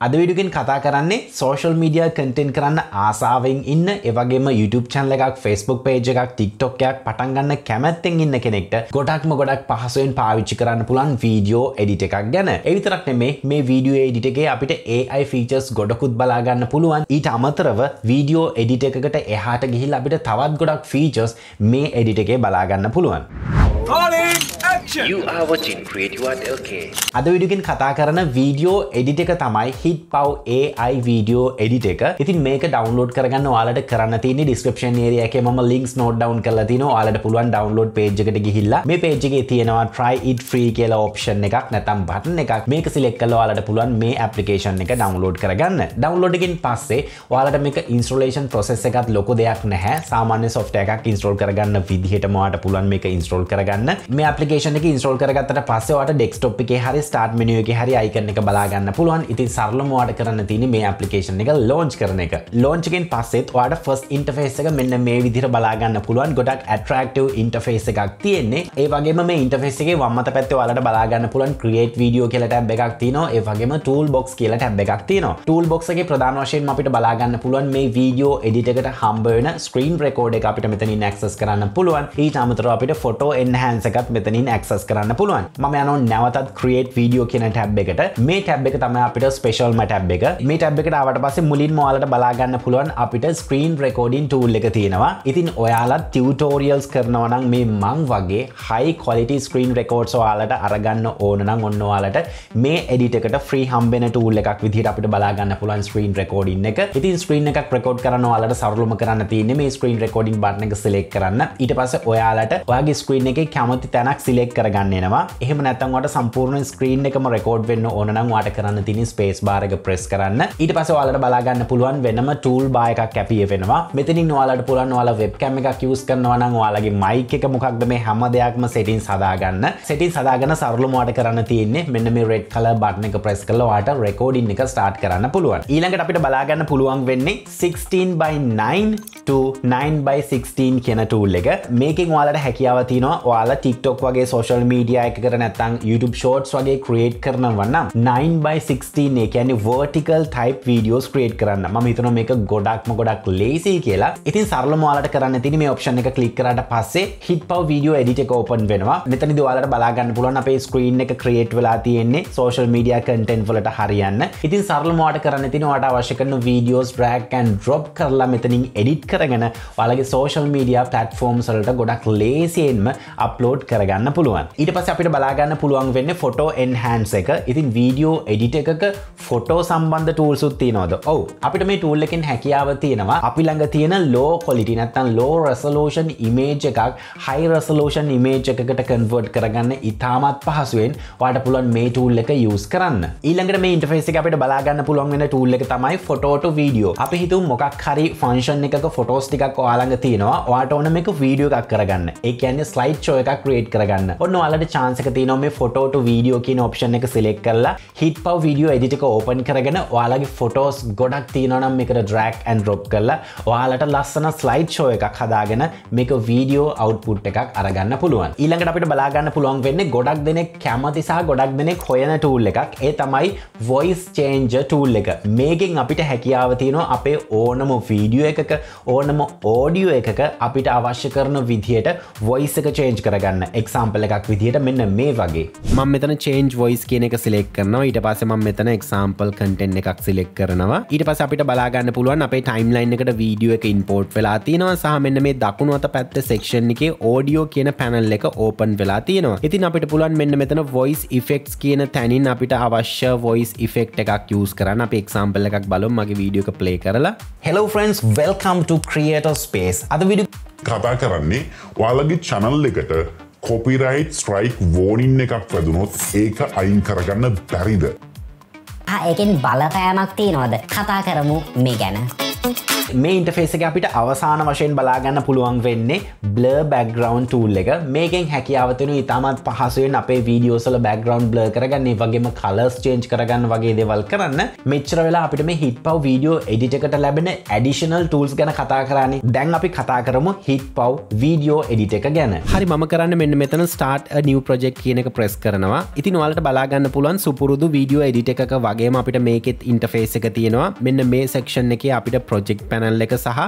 අද විඩියගෙන් කතා කරන්නේ සෝශල් මීඩිය කටෙන් කරන්න ආසාාවෙන් ඉන්න ඒවගේම YouTube චන්ල එකක් ෆස්බුක් පේජ එකක් ටික්ටොක්යක් පටන්ගන්න කැමැත්තෙන් ඉන්න කෙනෙක්ට ගොඩක්ම ගොඩක් පහසුවෙන් පාවිච්චි කරන්න පුළන් වීඩියෝ එඩිට එකක් ගැන. එවිතරක් නෙමේ මේ වීඩියෝ එඩිටගේ අපිට AI ෆීචර්ස් ගොඩකුත් බලාගන්න පුළුවන්. ඊට අමතරව වීඩියෝ එඩිට එකකට එහාට ගිහිල් අපිට තවත් ගොඩක් ෆීචර්ස් මේ එඩිට එකේ බලාගන්න පුළුවන්. You අද විඩියගෙන් කතා කරන වීඩියෝ එඩිට එක තමයි හිට පව් AI වීඩියෝ එඩිට එක. ඉතින් මේක ඩවන්ලෝඩ් කරගන්න වාලට කරන්න තින ඩිස්ක්‍රපෂන් ඒරියක ම ලින්ක්ස් නෝඩ් ඩවන් කල තින යාලට පුළුවන් ඩවන්ලෝඩ් පේජ්කට ගිහිල්ලා මේ පේජ්ගේ තියෙනවා ට්‍රයි ඉට ්‍රී කියලා ඔප්ෂන් එකක් නැතම් බටන එකක්. මේක සිලෙක් කල වාලට පුළුවන් මේ ඇපලිකේෂන් එක ඩවන්ලෝඩ් කරගන්න. ඩවන්ලෝඩකින් පස්සේ වාලට මේක ඉන්ස්ට්‍රලේෂන් ප්‍රසෙස් එකත් ලොක දෙයක් නැහැ. සාමාන්‍ය සොෆ්ට එකක් ඉන්ස්ට්‍රෝල් කරගන්න විදිහට මවාට පුළුවන් මේක ඉන්ස්ට්‍රෝල් කරගන්න. මේ අපපලිකේෂන එක ඉන්ස්ට්‍රෝල් කරගත්තට පස්සවට ඩෙක්ස්ටොප් එක හරි ස්ටාර්ට් මෙනිය එක හරි අයිකන එක බලාගන්න පුළුවන්. ඉතින් සරලමවාට කරන්න තින මේ අපපලිකේෂන් එක ලෝන්ච් කරන එක. ලෝංචකෙන් පස්සෙත් වාට ෆස් ඉන්ටෆේස් එක මෙන්න මේ විදිර බලාගන්න පුළුවන්. ගොඩක් ඇටරක්ටව ඉන්ටෆේස් එකක් තියෙන්නේ. ඒවගේ මේ ඉන්ටෆේස්ගේ වම්මත පැත්ත වලට බලාගන්න පුළන් ක්‍රියේට් වීඩියෝ කියල ටැබ් එකක් තින ඒවගේම ටූල් බොක්ස් කියල ටැබ් එකක් තින ටූල් බොක්ගේ ප්‍රධාන වශයෙන් අපිට බලාගන්න පුළුවන් මේ වීඩියෝ එඩිටකට හම්බවන ස්ක්‍රීන් රකෝඩ් එක අපිට මෙතනින් ඇක්සස් කරන්න පුළුවන්. ඊට අමතර අපිට ෆොටෝ එන්හන්සකත් මෙතනින් ඇක්සස් කරන්න පුළුවන්. ම යන නැවතත් ක්‍රියේට් වීඩියෝ කියන ටැබ් එකට. මේ ටැබ් එක තම අපිට ස්පේෂල්ම ටැබ් එක. මේ ටැබ් එකට අවට පස මුලින් මවාලට බලාගන්න පුළුවන් අපිට ස්ක්‍රීන් රෙකෝඩින් ටූල් එක තියෙනවා. ඉතින් ඔයාලත් ටියවටෝරියල්ස් කරනවනම් මේ මං වගේ හයි කොලිටි ස්ක්‍රීන් රෙකෝඩ් යාලට අරගන්න ඕනනම් ඔන්නවාලට මේ එඩිටකට ්‍රී හම්බෙන ටූල් එකක් විදිහට අපිට බලාගන්න පුලන් ස්ක්‍රීන් රෙකෝඩින් එක. ඉතින් ස්ක්‍රීන් එකක් රෙකෝඩ් කරන වාලට සරලම කරන්න තියන මේ ස්ක්‍රීන් රෙකෝඩින් බට්න එක සිලෙක් කරන්න. ඊට පස ඔයාලට ඔයාගේ ස්ක්‍රීන් එක කැමති තැනක් සිලෙක් කරගන්නවා එහම නැතන්වට සම්පූර්ණ ස්ක්‍රීන් එකම රෙකෝඩ් වෙන්න ඕනම් වාට කරන්න තිනි ස්පේස් බාරක ප්‍රෙස් කරන්න. ඊට පස වාලට බලාගන්න පුළුවන් වෙනම ටූල් බායකක් කැපිය වෙනවා මෙතිනින් වාලට පුළන් වාල වෙබ් කැම එකක් යස් කරනවනම් වාලගේ මයික එක මොකක්ද මේ හැම දෙයක්ම සෙටින් සදාගන්න සෙටින් සදාගන්න සරලුමවාට කරන්න තියන්නේ මෙන්න මේ රෙඩ් කල බට්න එක ප්‍රෙස් කලවාට රෙකෝඩින් එක ස්ටාර්ට් කරන්න පුළුවන්. ඊළඟට අපිට බලාගන්න පුළුවන් වෙන්නේ 16 by 9 9 by 16 කියන ටූල් එක. මේකින් වාලට හැකියාව තිනවා වාලා ටික්ටොක් වගේ සෝශල් මීඩිය එක කර නැත්තං YouTube ෂෝට්ස් වගේ ක්‍රියේට් කරන වන්නම් 9 by 16 එකැනි වර්ටිකල් ටයිප් වීඩියෝස් ක්‍රේට් කරන්න. ම හිතන මේක ගොඩක්ම ගොඩක් ලේසි කියලා. ඉතින් සරල මාලට කරන්න තින මේ ඔප්ෂණ එක කලික් කරට පස්සේ හිට පව වීඩියෝ එඩිට එක ඕපන් වෙනවා. මෙතනි දවාලට බලාගන්න පුලන් අපේ ස්ක්‍රීන් එක ක්‍රේට් වෙලා තියෙන්නේ සෝශල් මීඩිය කටෙන්් වලට හරියන්න. ඉතින් සරලමවාට කරන්න තින වට අවශ්‍ය කරන වීඩියෝස් ්‍රක්න් ඩ්‍රොප් කරලා මෙතනින් එඩිට් කරගෙන වලගේ සෝශල් මීඩිය පටෆෝර්ම් සලට ගොඩක් ලේසියෙන්ම අප්ලෝඩ් කරගන්න පුළුවන්. ඊට පස අපිට බලාගන්න පුළුවන් වෙන්න ෆොටෝ එන්හන්ස එක. ඉතින් වීඩියෝ එඩිට එකක ෆොටෝ සම්බන්ධ ටූල්සුත් තියනොද ඔව. අපිට මේ ටූල්ලකින් හැකියාව තියෙනවා. අපි ළඟ තියෙන ලෝ කොලිටි නැත්තන් ලෝ රෙසලෝෂන් ඉමේජ් එකක් හයි රෙසලෝෂන් ඉමේජ් එකකට කන්වර්ඩ් කරගන්න ඉතාමත් පහසුවෙන් වාට පුළන් මේ ටූල් එක යස් කරන්න. ඊළඟට මේ ඉන්ටෆේස අපට බලාගන්න පුළුවන් වෙන ටූල් එක තමයි ෆොටෝට වීඩියෝ අපි හිතු මොකක් හරි ෆංශන් එක ෆොටෝස් ටිකක් ඔයාළඟ තියෙනවා. වාට ඕන මේක වීඩියෝ එකක් කරගන්න. එකන්න ස්ලයිට් චෝ එකක් ක්‍රේට් කරගන්න. ඔන්න වාලට චාන්සක තියනොම මේ ෆොටෝට වීඩියෝ කියන ඔප්ෂන් එක සිලෙක් කරලා හිට පව වීඩියෝ එඩිටික ඕපන් කරගෙන ඔයාලගේ ෆොටෝස් ගොඩක් තියනනම් එකට ඩ්‍රක් ඇන් රොප් කරලා ඔයාලට ලස්සන ස්ලයිඩ් ෂෝ එකක් හදාගෙන මේක වීඩියෝ අවට්පුට් එකක් අරගන්න පුළුවන්. ඊළඟට අපිට බලාගන්න පුළුවන් වෙන්න ගොඩක් දෙනෙක් කැමතිසා ගොඩක් දෙනෙක් හොයන ටූල් එකක්. ඒ තමයි වොයිස් චේන්ජ ටූල් එක. මේකින් අපිට හැකියාව තියෙනවා අපේ ඕනම වීඩියෝ එකක ඕනම ඕඩියෝ එකක අපිට අවශ්‍ය කරන විදිහයට වොයිස් එක චේන්ජ් කරගන්න. එක්සාම්පල එකක් විදිහට මෙන්න මේ වගේ. මම මෙතන චේන්ජ් වොයිස් කියන එක සිලෙක් කරනවා. ඊට පස්ස ම මෙතන එක්සාම්පල් කටෙන් එකක් සිලෙක් කරනවා. ඊට පස අපිට බලාගන්න පුළුවන් අපේ ටයිම්ලයින් එකට වීඩියෝ එක ඉන්පෝට් වෙලා තියෙනවා. සහ මෙන්න මේ දකුණු අත පැත්ත සෙක්ෂන් එක ඕඩියෝ කියන පැනල් එක ඕපන් වෙලා තියෙනවා. ඉතින් අපිට පුළුවන් මෙන්න මෙතන වොයිස් ඉෆෙක්ස් කියන තැනින් අපිට අවශ්‍ය වොයිස් ඉෆෙක්් එකක් යස් කරන්න. අප එක්සාම්පල් එකක් බලොම්. මගේ වීඩියෝ එක ප්ලේ කරලා. හෙලෝ ෆ්‍රන්ස් වෙල්කම් ට ක්‍රියේට ස්පේස් අද විඩි කතා කරන්නේ ඔයාලගේ චනල් එකට කොපිරයිට් ස්ට්‍රයික් වෝනින් එකක් වැදුනොත් ඒක අයින් කරගන්න බැරිද. ඒකෙන් බලපෑමක් තියනවද කතා කරමු මේ ගැන. මේ ඉන්ටෆේස එක අපිට අවසාන වශයෙන් බලාගන්න පුළුවන් වෙන්නේ බ්ල බැක්ග්‍රවන්් ටූල් එක. මේකෙන් හැකියාවතන ඉතාමත් පහසුවෙන් අපේ වීඩියෝසල බැක්ග්‍රවන්් බ්ල කරගන්නේ වගේම කලස් චේන්ච් කරගන්න වගේ දෙවල් කරන්න. මෙච්චර වෙලා අපිට මේ හිට පව් වීඩියෝ එඩිටකට ලැබෙන ඇඩිෂනල් ටූල්ස් ගැන කතා කරන්නේ. දැන් අපි කතා කරමු හිට පව් වීඩියෝ එඩිට එක ගැන. හරි මම කරන්න මෙන්න මෙතන ස්ටාර්ට් නිව ප්‍රජෙක්් කියන එක ප්‍රෙස් කරනවා. ඉතින් වලට බලාගන්න පුළුවන් සුපුරුදු වීඩියෝ එඩිට එකක වගේම අපිට මේකෙත් ඉන්ටෆේස් එක තියෙනවා. මෙන්න මේ සෙක්ෂන් එක අපිට ප්‍රොජෙක්් පැනල් එක සහ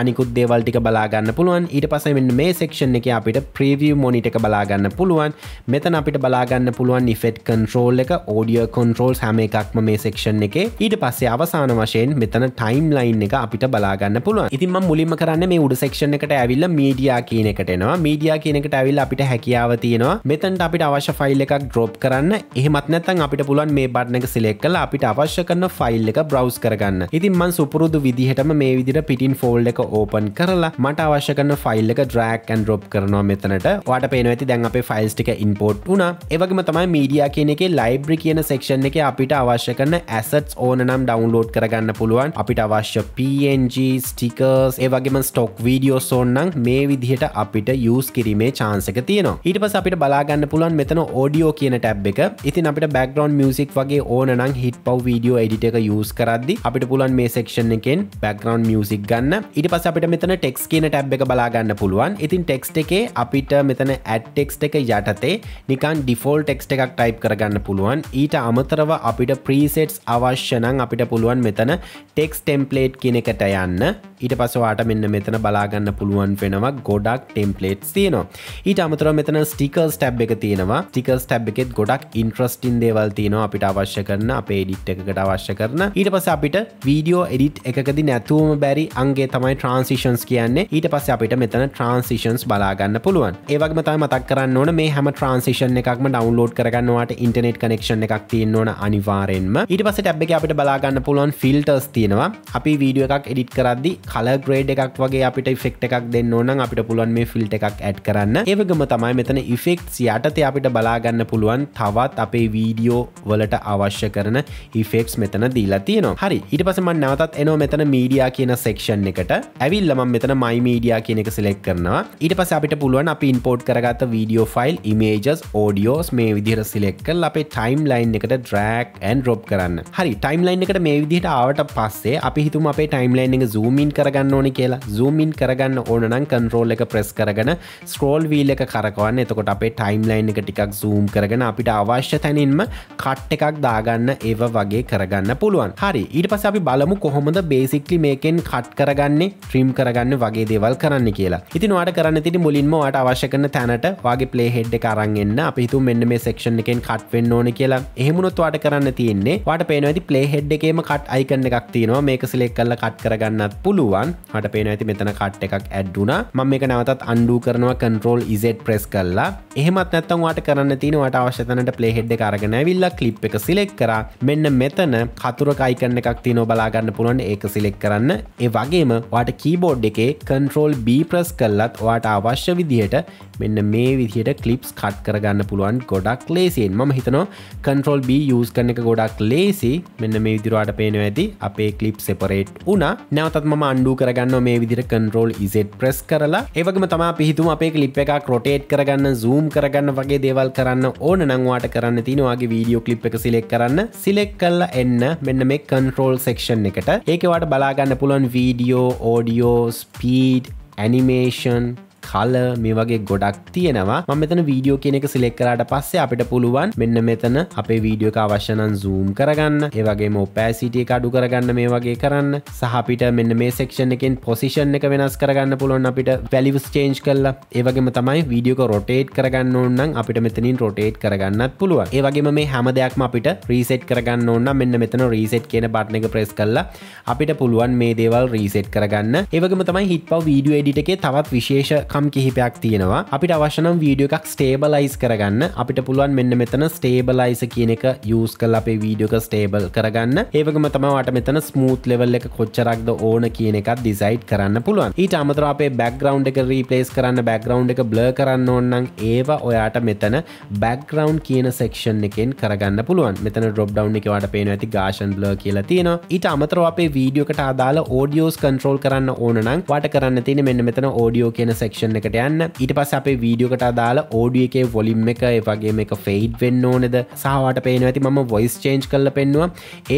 අනිකුත් දේවල්ටික බලාගන්න පුළුවන්. ඊට පස මෙන්න මේ සෙක්ෂන් එක අපිට ප්‍රීවිය මොනිට එක බලාගන්න පුළුවන්. මෙතන අපිට බලාගන්න පුළුවන් නිෆෙට් කන්ට්‍රෝල් එක ඕඩිය කොන්ට්‍රෝල් හැම එකක්ම මේ සෙක්ෂන් එක. ඊට පස්සේ අවසාන වශයෙන් මෙතන ටයිම් ලයින් එක අපිට බලාගන්න පුළුවන්. ඉතින්ම මුලින්ම කරන්න මේ උඩ සෙක්ෂන් එකට ඇවිල්ල මීඩියා කියන එකටනවා මීඩියා කියනකට ඇවිල් අපිට හැකියාව තියෙනවා. මෙතන්ට අපිට අවශ්‍ය ෆයිල් එකක් ඩ්‍රොප් කරන්න. එහෙමත් නැතන් අපිට පුළුවන් මේ බට්න එක සිලෙක් කල අපිට අවශ්‍ය කරන ෆයිල් එක බ්‍රවස් කරගන්න. ඉතින් මන් සුපුරුදු විදිහටම මේ විදිර පිටින් ෆෝල්් එක ඕපන් කරලා මට අවශ්‍ය කරන ෆයිල් එක ඩ්‍රක් ඇන් ඩ්‍රොප් කරනවා මෙතනට. වාට පේන ඇති දැන් අපේ ෆයිල්ස් ටික ඉන්පෝට් වුණ. ඒවගේම තමයි මීඩියා කියන එක ලයිබ්‍රි කියන සෙක්ෂන් එක අපිට අවශ්‍ය කරන ඇසට් ඕන නම් ඩවන්ලෝඩ් කරගන්න පුළුවන්. අපිට අවශ්‍ය PNG ස්ටිකර්ස් ඒවගේම ස්ටොක් වීඩියෝ සෝන්නම් මේ විදිහට අපිට යස් කිරීමේ චාන්සක තියනවා. ඊට පස අපිට බලාගන්න පුළුවන් මෙතන ඕඩියෝ කියන ටැබ් එක. ඉතින් අපිට බැක්ග්‍රවන්් මියසික් වගේ ඕනනම් හිට පව් වීඩියෝ එඩිට එක යස් කරද්දි අපිට පුලන් මේ සෙක්ෂන් එකෙන් බැක්ග්‍රවන්් මියසික් ගන්න. ඉට පස අපිට මෙතන ටෙක්ස් කියන ටැබ් එක බලාගන්න පුළුවන්. ඉතින් ටෙක්ස්ට එකේ අපිට මෙතන ඇඩ්ටෙක්ස්ට එක යටතේ නිකන් ඩිෆෝල් ටෙක්ස්ට එකක් ටයිප් කරගන්න පුළුවන්. ඊට අමතරව අපිට ප්‍රීසෙට්ස් අවශ්‍යනං අපිට පුළුවන් මෙතන ටෙක්ස් ටෙම්පලේට් කියන එකට යන්න. ඊට පසවාට මෙන්න මෙතන බලාගන්න පුළුවන් වෙනවා ගොඩක් ටෙම්පලේට් තියනවා. ඊට අමතර මෙතන ස්ටිකර්ස් ටැබ් එක තියෙනවා. ටිකර්ස් ටැබ් එකෙත් ගොඩක් ඉන්ට්‍රස්ටින් දේවල් තියෙනවා අපිට අවශ්‍ය කරන අපේ එඩිට් එකට අවශ්‍ය කරන. ඊට පස අපිට වීඩියෝ එඩිට් එකකදි නැතුවම බැරි අන්ගේ තමයි ට්‍රන්සිෂන්ස් කියන්නේ. ඊට පස්ස අපිට මෙතන ට්‍රන්සිෂන්ස් බලාගන්න පුළුවන්. ඒවගේ මතයි මතක් කරන්න ඕන මේ හැම ට්‍රන්සිෂන් එකක්ම ඩවන්ලෝඩ් කරගන්නවාට ඉන්ටනෙට් කනෙක්ෂන් එකක් තියන්න ඕන අනිවාරෙන්ම ඊට පස ටැබ් එක අපිට බලාගන්න පුළුවන් ෆිල්ටර්ස් තියෙනවා. අපි වීඩියෝ එකක් එඩිට් කරදදි කල ග්‍රේඩ් එකක් වගේ අපිට ෆෙක්් එකක් දෙන්න ඕන අපිට පුළුවන් මේ ෆිල්ට එකක් ඇඩ් කරන්න. ඒවගම තමයි මෙතන ඉෆෙක්ස් යටතේ අපිට බලාගන්න පුළුවන් තවත් අපේ වීඩියෝ වලට අවශ්‍ය කරන ඉෆෙක්ස් මෙතන දීලා තියනවා. හරි. ඊට පසම නැවතත් එනෝ මෙතන මීඩියා කියන සෙක්ෂන් එකට ඇවිල්ලම මෙතන මයි මීඩියා කියන එක සිලෙක් කරනවා. ඊට පස අපිට පුළුවන් අප ඉන්පෝට් කරගත වීඩියෝ ෆයිල් ඉමේජස් ඕඩියෝස් මේ විදිහර සිලෙක්කල් අපේ ටයිම් ලයින් එකට ඩ්‍රක් ඇන් රොප් කරන්න. හරි ටයිම් ලයින් එකට මේ විදිහට ආවට පස්සේ අපි හිතුම අපේ ටයිම් ලයින් එක සූමින් කරගන්න ඕනි කියලා. සූමින් කරගන්න ඕනනම් කන්ට්‍රෝල් එක ප්‍රෙස් කරගෙන ස්ක්‍රෝල් වීල් එක කරකවන්න. එතකොට අපේ ටයිම් ලයින් එක ටිකක් සූම් කරගෙන අපිට අවශ්‍ය තැනින්ම කට් එකක් දාගන්න ඒව වගේ කරගන්න පුළුවන්. හරි ඊට පස අපි බලමු කොහොමද බේසික්ලි මේකෙන් කට් කරගන්නේ ට්‍රීම් කරගන්න වගේ දේවල් කරන්න කියලා. ඉතින් වාට කරන්න තිට මුලින්ම වාට අවශ්‍ය කරන තැනට වගේ පලේ හෙඩ් කරන්ගන්න අපිතු මෙන්න මේ සෙක්ෂන් එකෙන් කට්වෙන්න ඕන කියලා. එහෙමුණොත් වාට කරන්න තියෙන්නේ වාට පේන ඇති පලේ හෙඩ් එකේම කට් අයිකන්න එකක් තියෙනවා. මේක සිලෙක් කල්ල කට් කරගන්නත් පුළුවන්. හට පේන ඇති මෙතන කට් එකක් ඇඩ්ඩුනා ම මේක නවතත් අන්ඩු කරනවා කන්ට්‍රෝල් ඉසෙට් ප්‍රෙස් කල්ලා එහෙමත් නැත්තම් වාට කරන්න තින වට අවශ්‍යතනට පලේ හෙඩ් කරගෙන විල්ල කලිප් එක සිලෙක් කර. මෙන්න මෙතන කතුර කයිකන්න එකක් තිනෝ බලාගන්න පුළුවන්. ඒක සිලෙක් කරන්න. ඒ වගේම වාට කීබෝඩ් එකේ කන්ට්‍රෝල් B ප්‍රස් කල්ලත් වාට අවශ්‍ය විදිහට මෙන්න මේ විදිහට කලිප්ස් කට් කරගන්න පුළුවන් ගොඩක් ලේසියෙන්. ම හිතනවා කන්ට්‍රෝල් B යස් කරන එක ගොඩක් ලේසි. මෙන්න මේ විදිරවාට පේන ඇති අපේ කලිප් සෙපරේට් වුණ. නැවතත් ම අන්ඩු කරගන්න මේ විදිර කන්ට්‍රෝල් ඉසෙට් ප්‍රෙස් කරලා. ඒවගම තම පිහිතුම අපේ කලිප් එකක් රොටේට් කරගන්න සූම් කරගන්න වගේ දේවල් කරන්න ඕන නංවාට කරන්න තිනවාගේ වීඩියෝ කලිප් එක සිලෙක් කරන්න. සිලෙක් කල්ල එන්න මෙන්න මේ කන්ට්‍රෝල් සෙක්ෂන් එකට. ඒකවට බලාගන්න පුළන් වීඩියෝ ඕඩියෝ ස්පීඩ් ඇනිමේෂන් කල මේ වගේ ගොඩක් තියෙනවා. ම මෙතන වීඩියෝ කියන එක සිලෙක් කරට පස්සේ අපිට පුළුවන් මෙන්න මෙතන අපේ වීඩියෝ අවශ්‍යනන් සූම් කරගන්න. ඒවගේ මෝපෑසිටිය අඩු කරගන්න මේ වගේ කරන්න. සහපිට මෙන්න මේ සෙක්ෂන් එකෙන් පොසිෂන් එක වෙනස් කරගන්න පුළුවන් අපිට වැලිවස් චේන්ජ් කරලා. ඒවගේම තමයි වීඩියෝක රොටේට් කරගන්න ඕන්නම් අපිට මෙතනින් රොටේට් කරගන්නත් පුළුවන්. ඒවගේම මේ හැම දෙයක්ම අපිට රීසෙට් කරගන්න ඕන්න මෙන්න මෙතන රීසෙට් කියන බට්න එක ප්‍රෙස් කරලා අපිට පුළුවන් මේ දේවල් රීසෙට් කරගන්න. ඒවගේම තමයි හිට පව වීඩියෝ එඩිට එකේ තවත් විශේෂ දහම් කිහිපයක් තියෙනවා. අපිට අවශ්‍යනම් වීඩියෝ එකක් ස්ටේබලයිස් කරගන්න. අපිට පුළුවන් මෙන්න මෙතන ස්ටේබලයිස කියන එක යස් කල් අපේ වීඩියෝක ස්ටේබල් කරගන්න. ඒවගම තමවට මෙතන ස්මූත් ලෙවල් එක කොච්චරක්ද ඕන කියන එකත් ඩිසයිට් කරන්න පුළුවන්. ඊට අමතර අපේ බැක්ග්‍රවන්් එක රීපලේස් කරන්න බැක්ග්‍රවන්් එක බ්ල කරන්න ඕන්නම් ඒවා ඔයාට මෙතන බැක්ග්‍රවන්් කියන සෙක්ෂන් එකෙන් කරගන්න පුළුවන්. මෙතන ඩොප් ඩව් එක වට පේන ඇති ගාශන් බ්ල කියලා තියෙන ඊට අමතර අපේ වීඩියෝකට අදාල ඕඩියෝස් කන්ට්‍රෝල් කරන්න ඕනනම් වට කරන්න තියෙන මෙන්න මෙතන ඕඩියෝ කියන සෙක්ෂන් එකට යන්න. ඊට පස් අපේ වීඩියෝකට අදාල ඕඩිය එක වොලිම් එක වගේ එක ෆෙයිඩ් වෙන්න ඕනෙද? සහවාට පේන ඇති ම වොයිස් චේන්ජ් කල්ල පෙන්වා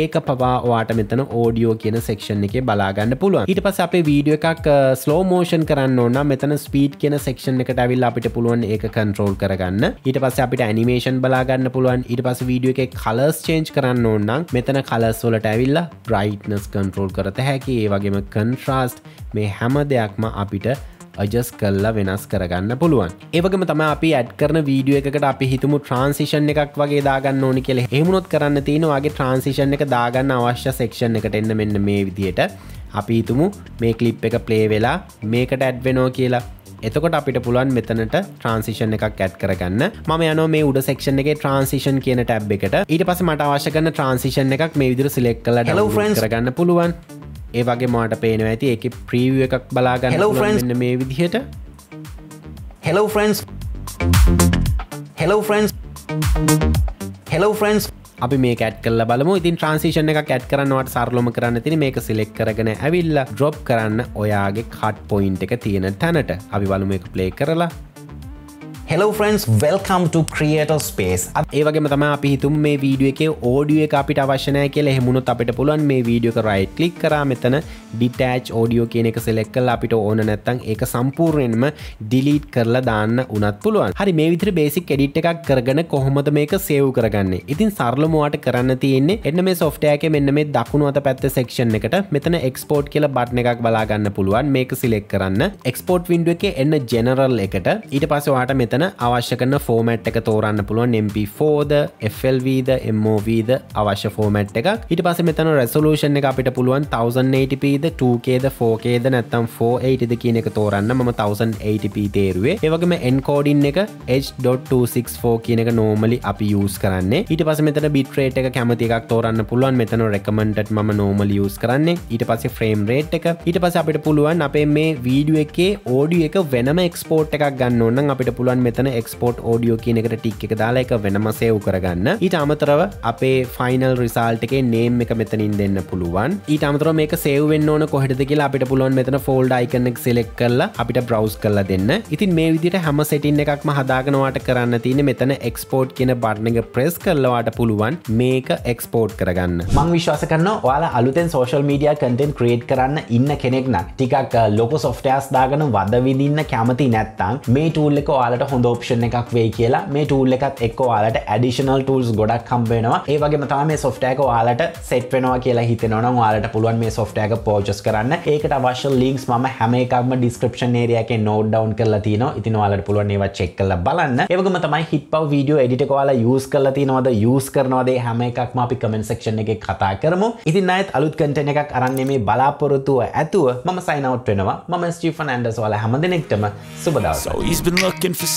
ඒක පවා වාට මෙතන ඕඩියෝ කියන සෙක්ෂන් එක බලාගන්න පුළුවන්. ඊට පස් අපේ වීඩියෝ එකක් ස්ලෝ මෝෂන් කරන්න ඕන්න මෙතන ස්පීට් කියන සෙක්ෂන් එකට ඇවිල් අපිට පුළුවන් ඒක කන්ට්‍රෝල් කරගන්න. ඊට පස්ස අපිට ඇනිමේෂන් බලාගන්න පුළුවන්. ඊට පස වීඩියෝ එක කලස් චේන්ජ් කරන්න ඕන්නම් මෙතන කලස් වලට ඇවිල්ල බ්‍රයිට්නස් කන්ට්‍රෝල් කරත හැකි. ඒ වගේම කන්ට්‍රාස්ට් මේ හැම දෙයක්ම අපිට අජස් කල්ලා වෙනස් කරගන්න පුළුවන්. ඒවගම තම අපි ඇඩ් කරන වීඩියෝ එකට අපි හිතුමු ට්‍රන්සිෂන් එකක් වගේ දාගන්න ඕනි කියල. හෙමුණොත් කරන්න තියෙන වගේ ට්‍රන්සිෂන් එක දාගන්න අවශ්‍ය සෙක්ෂන් එකට එන්න මෙන්න මේ විදියට අපි හිතුමු මේ කලිප් එක ප්ලේ වෙලා මේකට ඇඩ්වෙනෝ කියලා. එතකොට අපිට පුළුවන් මෙතනට ට්‍රන්සිෂන් එකක් ඇත් කරගන්න. ම යන මේ උඩ සෙක්ෂන් එක ට්‍රන්සිෂන් කියන ටැබ් එකට. ඊට පස මට අවශ්‍යකන ට්‍රන්සිෂන් එකක් මේ විදිර සිලෙක් කල කරගන්න පුළුවන් ඒ වගේ මාට පේනව ඇති. එක ප්‍රීවිය එකක් බලාගන්න friends. මෙන්න මේ විදිහට. Hello friends. Hello friends. Hello friends. අපි මේ කැට් කල බලමු. ඉතින් ට්‍රන්සිෂන් එක කැට් කරන්නවට සරලොම කරන්න තින මේක සිලෙක් කරගෙන ඇවිල්ල ඩ්‍රොප් කරන්න ඔයාගේ කට් පොයින්් එක තියෙන තැනට. අපි බලමු එක ප්ලේ කරලා Hello friends welcome to creator space. ඒවගේ තම අපි හිතුම් මේ වීඩිය එක ඕඩිය එක අපිට අවශ්‍යනය කියල. හෙමුණුත් අපිට පුළුවන් මේ වීඩියක රයි් කලික් කර. මෙතන ඩිටෑච් ඕඩියෝ කියන එක සෙලෙක්කල් අපිට ඕන නැත්තං ඒක සම්පූර්ණයෙන්ම ඩිලීට් කරලා දාන්න උනත් පුළුවන්. හරි මේ විතර බේසික් එඩිට් එකක් කරගෙන කොහොමද මේක සේව් කරගන්න? ඉතින් සරලමුවට කරන්න තියෙන්නේ එන්න මේ සොෆ්ටයක මෙන්න මේ දකුණු අත පැත්ත සෙක්ෂන් එකට මෙතන එක්ස්පෝට් කියල බට්න එකක් බලාගන්න පුළුවන්. මේක සිලෙක් කරන්න. එක්ස්පෝට් වින්ඩුව එක එන්න ජෙනරල් එකට. ඊට පසවාට මෙතන අවශ්‍ය කරන ෆෝමට් එක තෝරන්න පුළුවන්. MP4ද FLVද MOVද අවශ්‍ය ෆෝමට් එක ඊට පස මෙතන රැසලූෂන් එක අපිට පුළුවන් 1080pද 2කේද 4කේද නැත්තම් 480ද කියන එක තෝරන්න ම 1080p තේරුවේ. ඒවගේම එන්කෝඩින් එක H.264 කියන එක නෝමලි අපි යස් කරන්නේ. ඊට පස මෙතන බිට්‍රේට් එක කැමති එකක් තෝරන්න පුළුවන්. මෙතන රෙකමෙන්ට් ම නෝමල යස් කරන්නේ. ඊට පස ෆ්‍රේම් රේට් එක. ඊට පස අපිට පුළුවන් අපේ මේ වීඩිය එකේ ඕඩිය එක වෙනම එක්ස්පෝට් එකක් ගන්න ඕන්න අපිට පුළුවන් මෙතන එක්ස්පෝට් ෝඩියෝ කියන එකට ටික් එක දාලා එක වෙනම සේව් කරගන්න. ඊට අමතරව අපේ ෆයිනල් රිසාල්ට එකේ නේම් එක මෙතනින් දෙන්න පුළුවන්. ඊට අමතර මේක සේවෙන් ඕන කොහෙද කියලා අපිට පුළුවන් මෙතන ෆෝල්ඩ අයිකනෙක් සෙලෙක් කරලා අපිට බ්‍රවස් කරලා දෙන්න. ඉතින් මේ විදිට හැම සෙටින් එකක්ම හදාගනවාට කරන්න තියෙන මෙතන එක්ස්පෝට් කියන බට්න එක ප්‍රෙස් කරලවාට පුළුවන් මේක එක්ස්පෝට් කරගන්න. මං විශ්වාස කරන්න ඔයාලා අලුතෙන් සෝශල් මීඩිය කටෙන් ක්‍රේට් කරන්න ඉන්න කෙනෙක් නම්. ටිකක් ලොක සොෆ්ටයස් දාගන වද විදින්න කැමති නැත්තං මේ ටූල් එක ඔයාලට හොඳ ඔප්ෂන් එකක් වේ කියලා. මේ ටූල් එකත් එක් ඔයාලට ඇඩිෂනල් ටූල්ස් ගොඩක් කම්බෙනවා ඒ වගේ තම මේ සොෆ්ටයක ඔයාලට සෙට් වෙනවා කියලා හිතනවන වාලට පුළුවන් මේ සොෆ්ටයක පෝචස් කරන්න. ඒකට අවශ්‍ය ලින්ක්ස් ම හැම එකක්ම ඩිස්ක්‍රපෂන් ඒරයක නෝඩ් ඩවන් කරලා තින ඉතින් වාලට පුළුවන් ඒවා චෙක් කල බලන්න. ඒවගම තමයි හිට පව වීඩියෝ එඩිට කොලා යස් කල තිනවද යස් කරනවාදේ හැම එකක්ම අපි කමෙන්ට සක්ෂන් එක කතා කරමු. ඉතින් අයත් අලුත් කටන එකක් අරන්නේ මේ බලාපොරොත්තුව ඇතුව මම සයිනවට් වෙනවා. මම ස්ටීෆන් ඇන්ඩස් වල හැම දෙනෙක්ටම සුබදව So he's been looking for